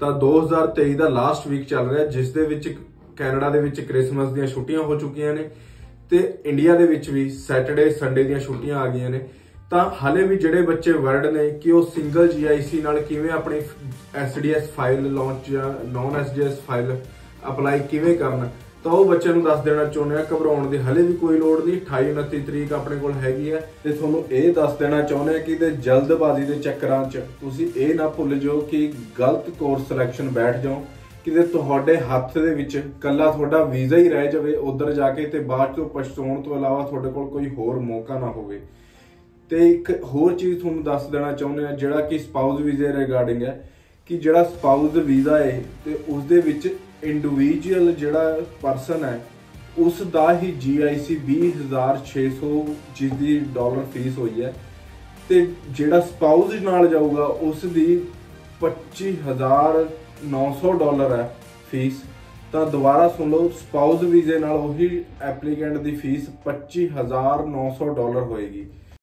ਤਾਂ 2023 ਦਾ last week ਚੱਲ ਰਿਹਾ, ਜਿਸ ਦੇ ਵਿੱਚ ਕੈਨੇਡਾ ਦੇ ਵਿੱਚ ਕ੍ਰਿਸਮਸ ਦੀਆਂ ਛੁੱਟੀਆਂ ਹੋ ਚੁੱਕੀਆਂ ਨੇ ਤੇ ਇੰਡੀਆ ਦੇ ਵਿੱਚ ਵੀ ਸੈਟਰਡੇ, ਸੰਡੇ ਦੀਆਂ ਛੁੱਟੀਆਂ ਆ ਗਈਆਂ ਨੇ। ਤਾਂ ਹਾਲੇ ਵੀ ਜਿਹੜੇ ਬੱਚੇ ਵਰਡ ਨੇ ਕਿ ਉਹ ਸਿੰਗਲ ਜੀਆਈਸੀ ਨਾਲ ਕਿਵੇਂ ਆਪਣੀ ਐਸਡੀਐਸ ਫਾਈਲ ਲਾਂਚ ਜਾਂ ਨੌਨ ਐਸਡੀਐਸ ਫਾਈਲ ਅਪਲਾਈ ਕਿਵੇਂ ਕਰਨ ਤਾਂ ਉਹ ਬੱਚਿਆਂ ਨੂੰ ਦੱਸ ਦੇਣਾ ਚਾਹੁੰਦੇ ਆ, ਘਬਰਾਉਣ ਦੀ ਹਲੇ ਵੀ ਕੋਈ ਲੋੜ ਨਹੀਂ 28 29 ਤਰੀਕ ਆਪਣੇ ਕੋਲ ਹੈਗੀ ਹੈ ਤੇ ਤੁਹਾਨੂੰ ਇਹ ਦੱਸ ਦੇਣਾ ਚਾਹੁੰਦੇ ਆ ਕਿ ਤੇ ਜਲਦਬਾਜ਼ੀ ਦੇ ਚੱਕਰਾਂ 'ਚ ਤੁਸੀਂ ਇਹ ਨਾ ਭੁੱਲ ਜਾਓ ਕਿ ਗਲਤ ਕੋਰਸ ਸਿਲੈਕਸ਼ਨ ਬੈਠ ਜਾਓ ਕਿਤੇ ਤੁਹਾਡੇ ਹੱਥ ਦੇ ਵਿੱਚ ਕੱਲਾ ਤੁਹਾਡਾ ਵੀਜ਼ਾ ਹੀ ਰਹਿ ਜਾਵੇ ਉਧਰ ਜਾ ਕੇ ਤੇ ਬਾਅਦ ਚੋਂ ਪਛਤਾਉਣ ਤੋਂ ਇਲਾਵਾ ਤੁਹਾਡੇ ਕੋਲ ਕੋਈ ਹੋਰ ਮੌਕਾ ਨਾ ਹੋਵੇ। ਤੇ ਇੱਕ ਹੋਰ ਚੀਜ਼ ਤੁਹਾਨੂੰ ਦੱਸ ਦੇਣਾ ਚਾਹੁੰਦੇ ਆ, ਜਿਹੜਾ ਕਿ ਸਪਾਊਸ ਵੀਜ਼ੇ ਰਿਗਾਰਡਿੰਗ ਹੈ, ਕਿ ਜਿਹੜਾ ਸਪਾਊਸ ਵੀਜ਼ਾ ਹੈ ਤੇ ਉਸ ਦੇ ਵਿੱਚ ਇੰਡੀਵਿਜੂਅਲ ਜਿਹੜਾ ਪਰਸਨ ਹੈ ਉਸ ਦਾ ਹੀ GIC 20600 ਜਿਸ ਦੀ ਡਾਲਰ ਫੀਸ ਹੋਈ ਹੈ ਤੇ ਜਿਹੜਾ ਸਪਾਊਸ ਨਾਲ ਜਾਊਗਾ ਉਸ ਦੀ 25900 ਡਾਲਰ ਹੈ ਫੀਸ ਤਾਂ ਦੁਬਾਰਾ ਸੁਣ ਲਓ ਸਪਾਊਸ ਵੀਜ਼ੇ ਨਾਲ ਉਹੀ ਐਪਲੀਕੈਂਟ ਦੀ ਫੀਸ 25900 ਡਾਲਰ ਹੋਏਗੀ।